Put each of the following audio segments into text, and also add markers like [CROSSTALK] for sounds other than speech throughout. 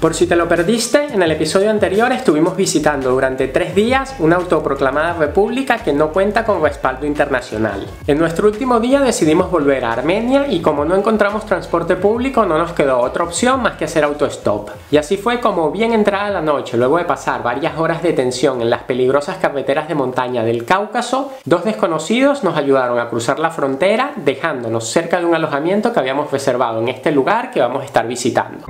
Por si te lo perdiste, en el episodio anterior estuvimos visitando durante tres días una autoproclamada república que no cuenta con respaldo internacional. En nuestro último día decidimos volver a Armenia y como no encontramos transporte público no nos quedó otra opción más que hacer autostop. Y así fue como bien entrada la noche, luego de pasar varias horas de tensión en las peligrosas carreteras de montaña del Cáucaso, dos desconocidos nos ayudaron a cruzar la frontera dejándonos cerca de un alojamiento que habíamos reservado en este lugar que vamos a estar visitando.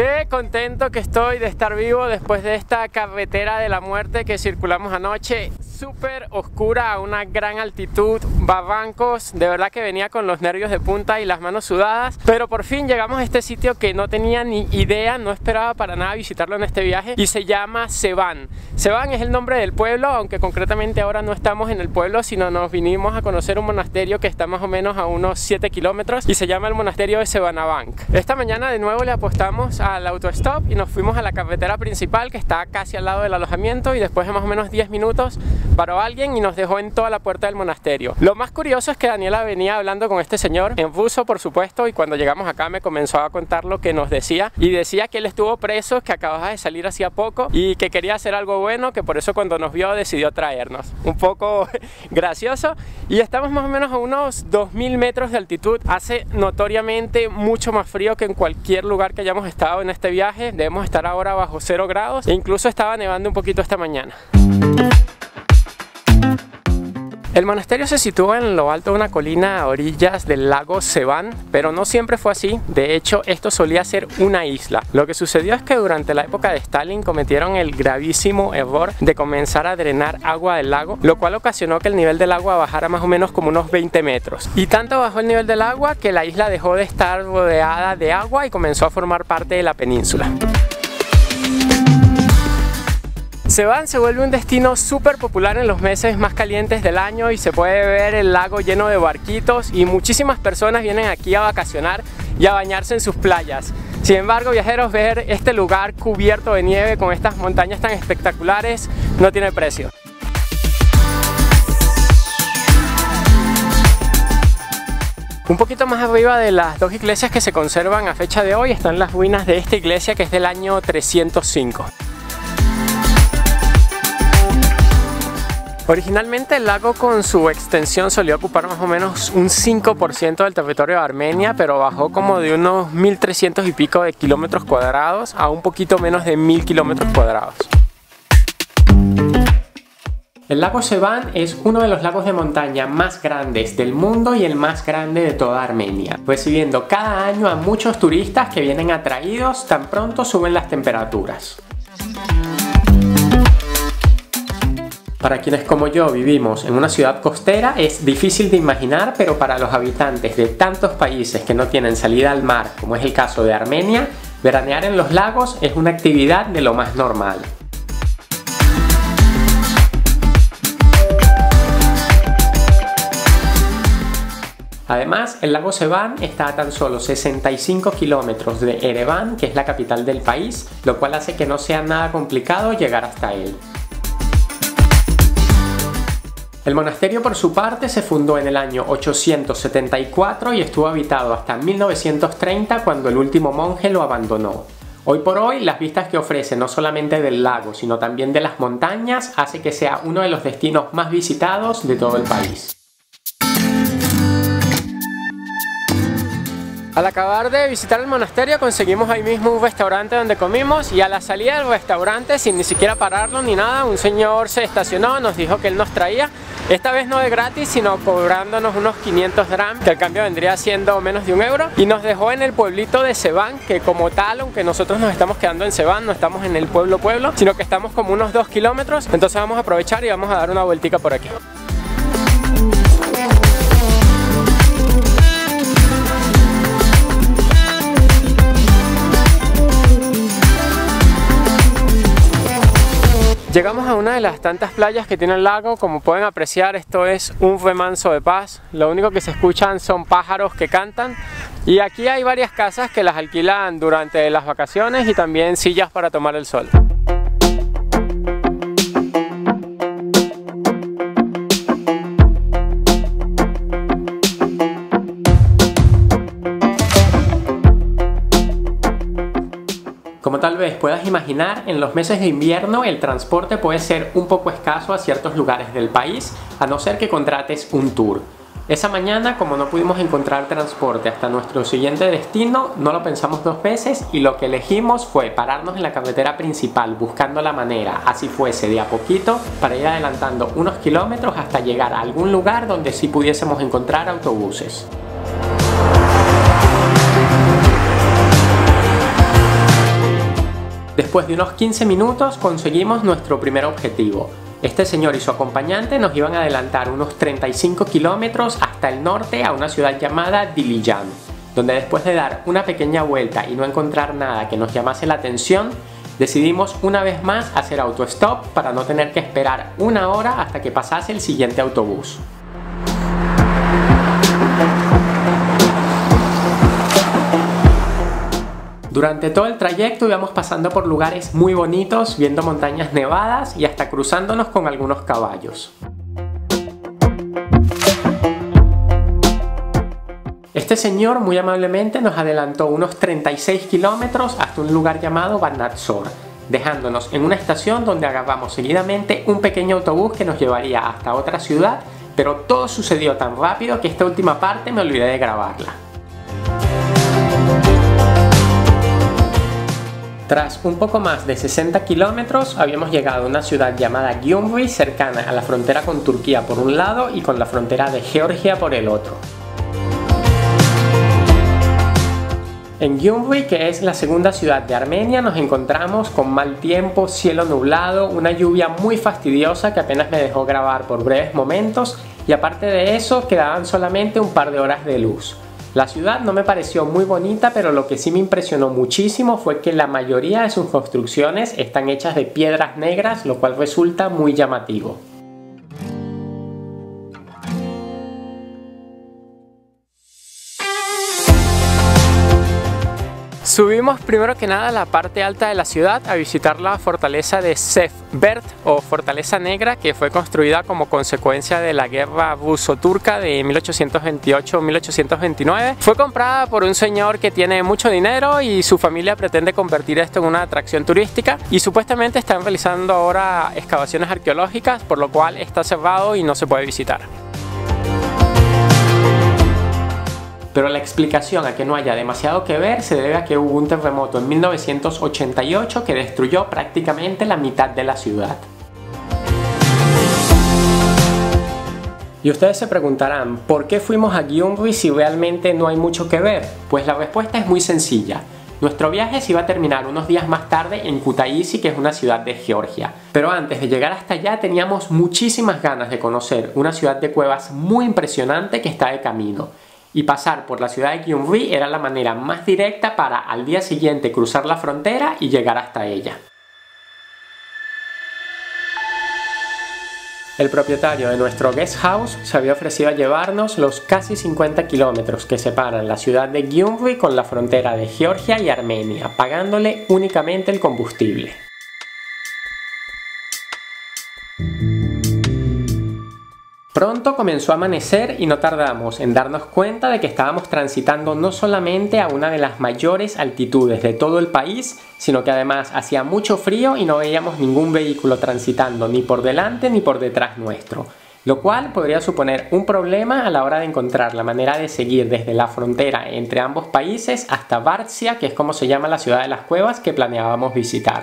Qué contento que estoy de estar vivo después de esta carretera de la muerte que circulamos anoche súper oscura a una gran altitud, barrancos, de verdad que venía con los nervios de punta y las manos sudadas, pero por fin llegamos a este sitio que no tenía ni idea, no esperaba para nada visitarlo en este viaje y se llama Sevan. Sevan es el nombre del pueblo, aunque concretamente ahora no estamos en el pueblo, sino nos vinimos a conocer un monasterio que está más o menos a unos 7 kilómetros y se llama el monasterio de Sevanabank. Esta mañana de nuevo le apostamos al autostop y nos fuimos a la carretera principal que está casi al lado del alojamiento y después de más o menos 10 minutos paró alguien y nos dejó en toda la puerta del monasterio. Lo más curioso es que Daniela venía hablando con este señor, en ruso por supuesto, y cuando llegamos acá me comenzó a contar lo que nos decía y decía que él estuvo preso, que acababa de salir hacía poco y que quería hacer algo bueno, que por eso cuando nos vio decidió traernos. Un poco [LAUGHS] gracioso y estamos más o menos a unos 2000 metros de altitud. Hace notoriamente mucho más frío que en cualquier lugar que hayamos estado en este viaje. Debemos estar ahora bajo 0 grados e incluso estaba nevando un poquito esta mañana. El monasterio se sitúa en lo alto de una colina a orillas del lago Sevan, pero no siempre fue así. De hecho, esto solía ser una isla. Lo que sucedió es que durante la época de Stalin cometieron el gravísimo error de comenzar a drenar agua del lago, lo cual ocasionó que el nivel del agua bajara más o menos como unos 20 metros. Y tanto bajó el nivel del agua que la isla dejó de estar rodeada de agua y comenzó a formar parte de la península. Se vuelve un destino súper popular en los meses más calientes del año y se puede ver el lago lleno de barquitos y muchísimas personas vienen aquí a vacacionar y a bañarse en sus playas. Sin embargo, viajeros, ver este lugar cubierto de nieve con estas montañas tan espectaculares no tiene precio. Un poquito más arriba de las dos iglesias que se conservan a fecha de hoy están las ruinas de esta iglesia que es del año 305. Originalmente el lago con su extensión solía ocupar más o menos un 5% del territorio de Armenia, pero bajó como de unos 1300 y pico de kilómetros cuadrados a un poquito menos de 1000 kilómetros cuadrados. El lago Sevan es uno de los lagos de montaña más grandes del mundo y el más grande de toda Armenia, recibiendo cada año a muchos turistas que vienen atraídos tan pronto suben las temperaturas. Para quienes como yo vivimos en una ciudad costera es difícil de imaginar, pero para los habitantes de tantos países que no tienen salida al mar, como es el caso de Armenia, veranear en los lagos es una actividad de lo más normal. Además, el lago Sevan está a tan solo 65 kilómetros de Ereván, que es la capital del país, lo cual hace que no sea nada complicado llegar hasta él. El monasterio por su parte se fundó en el año 874 y estuvo habitado hasta 1930 cuando el último monje lo abandonó. Hoy por hoy las vistas que ofrece no solamente del lago sino también de las montañas hace que sea uno de los destinos más visitados de todo el país. Al acabar de visitar el monasterio conseguimos ahí mismo un restaurante donde comimos y a la salida del restaurante sin ni siquiera pararlo ni nada un señor se estacionó, nos dijo que él nos traía. Esta vez no de gratis sino cobrándonos unos 500 grams que al cambio vendría siendo menos de un euro. Y nos dejó en el pueblito de Sevan que como tal aunque nosotros nos estamos quedando en Sevan no estamos en el pueblo pueblo sino que estamos como unos 2 kilómetros. Entonces vamos a aprovechar y vamos a dar una vueltica por aquí Llegamos a una de las tantas playas que tiene el lago, como pueden apreciar esto es un remanso de paz, lo único que se escuchan son pájaros que cantan y aquí hay varias casas que las alquilan durante las vacaciones y también sillas para tomar el sol. Como tal vez puedas imaginar, en los meses de invierno el transporte puede ser un poco escaso a ciertos lugares del país, a no ser que contrates un tour. Esa mañana, como no pudimos encontrar transporte hasta nuestro siguiente destino, no lo pensamos dos veces y lo que elegimos fue pararnos en la carretera principal buscando la manera, así fuese de a poquito, para ir adelantando unos kilómetros hasta llegar a algún lugar donde sí pudiésemos encontrar autobuses. Después de unos 15 minutos conseguimos nuestro primer objetivo, este señor y su acompañante nos iban a adelantar unos 35 kilómetros hasta el norte a una ciudad llamada Dilijan, donde después de dar una pequeña vuelta y no encontrar nada que nos llamase la atención, decidimos una vez más hacer autostop para no tener que esperar una hora hasta que pasase el siguiente autobús. Durante todo el trayecto íbamos pasando por lugares muy bonitos, viendo montañas nevadas y hasta cruzándonos con algunos caballos. Este señor muy amablemente nos adelantó unos 36 kilómetros hasta un lugar llamado Banatsor, dejándonos en una estación donde agarramos seguidamente un pequeño autobús que nos llevaría hasta otra ciudad, pero todo sucedió tan rápido que esta última parte me olvidé de grabarla. Tras un poco más de 60 kilómetros habíamos llegado a una ciudad llamada Gyumri cercana a la frontera con Turquía por un lado y con la frontera de Georgia por el otro. En Gyumri, que es la segunda ciudad de Armenia, nos encontramos con mal tiempo, cielo nublado, una lluvia muy fastidiosa que apenas me dejó grabar por breves momentos y aparte de eso quedaban solamente un par de horas de luz. La ciudad no me pareció muy bonita, pero lo que sí me impresionó muchísimo fue que la mayoría de sus construcciones están hechas de piedras negras, lo cual resulta muy llamativo. Subimos primero que nada a la parte alta de la ciudad a visitar la fortaleza de Sefbert o Fortaleza Negra que fue construida como consecuencia de la guerra buso-turca de 1828-1829. Fue comprada por un señor que tiene mucho dinero y su familia pretende convertir esto en una atracción turística y supuestamente están realizando ahora excavaciones arqueológicas por lo cual está cerrado y no se puede visitar. Pero la explicación a que no haya demasiado que ver se debe a que hubo un terremoto en 1988 que destruyó prácticamente la mitad de la ciudad. Y ustedes se preguntarán, ¿por qué fuimos a Gyumri si realmente no hay mucho que ver? Pues la respuesta es muy sencilla. Nuestro viaje se iba a terminar unos días más tarde en Kutaisi, que es una ciudad de Georgia. Pero antes de llegar hasta allá teníamos muchísimas ganas de conocer una ciudad de cuevas muy impresionante que está de camino y pasar por la ciudad de Gyumri era la manera más directa para al día siguiente cruzar la frontera y llegar hasta ella. El propietario de nuestro guest house se había ofrecido a llevarnos los casi 50 kilómetros que separan la ciudad de Gyumri con la frontera de Georgia y Armenia, pagándole únicamente el combustible. Pronto comenzó a amanecer y no tardamos en darnos cuenta de que estábamos transitando no solamente a una de las mayores altitudes de todo el país, sino que además hacía mucho frío y no veíamos ningún vehículo transitando ni por delante ni por detrás nuestro, lo cual podría suponer un problema a la hora de encontrar la manera de seguir desde la frontera entre ambos países hasta Varcia, que es como se llama la ciudad de las cuevas que planeábamos visitar.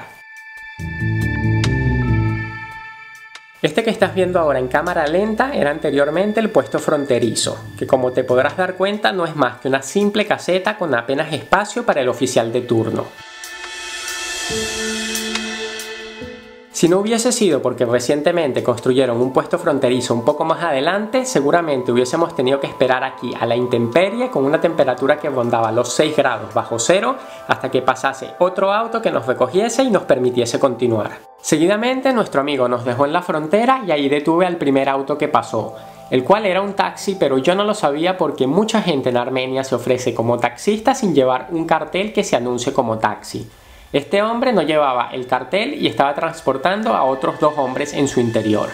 Este que estás viendo ahora en cámara lenta era anteriormente el puesto fronterizo, que como te podrás dar cuenta no es más que una simple caseta con apenas espacio para el oficial de turno. Si no hubiese sido porque recientemente construyeron un puesto fronterizo un poco más adelante, seguramente hubiésemos tenido que esperar aquí a la intemperie con una temperatura que rondaba los 6 grados bajo cero hasta que pasase otro auto que nos recogiese y nos permitiese continuar. Seguidamente nuestro amigo nos dejó en la frontera y ahí detuve al primer auto que pasó, el cual era un taxi, pero yo no lo sabía porque mucha gente en Armenia se ofrece como taxista sin llevar un cartel que se anuncie como taxi. Este hombre no llevaba el cartel y estaba transportando a otros dos hombres en su interior.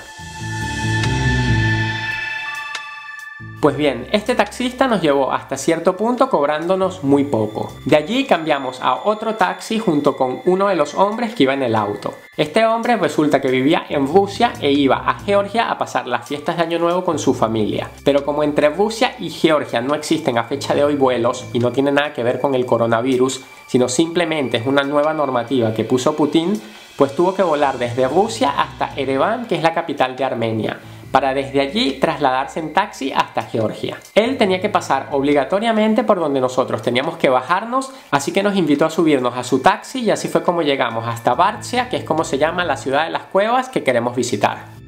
Pues bien, este taxista nos llevó hasta cierto punto cobrándonos muy poco. De allí cambiamos a otro taxi junto con uno de los hombres que iba en el auto. Este hombre resulta que vivía en Rusia e iba a Georgia a pasar las fiestas de Año Nuevo con su familia. Pero como entre Rusia y Georgia no existen a fecha de hoy vuelos y no tiene nada que ver con el coronavirus, sino simplemente es una nueva normativa que puso Putin, pues tuvo que volar desde Rusia hasta Ereván, que es la capital de Armenia para desde allí trasladarse en taxi hasta Georgia. Él tenía que pasar obligatoriamente por donde nosotros teníamos que bajarnos, así que nos invitó a subirnos a su taxi y así fue como llegamos hasta Barcia, que es como se llama la ciudad de las cuevas que queremos visitar.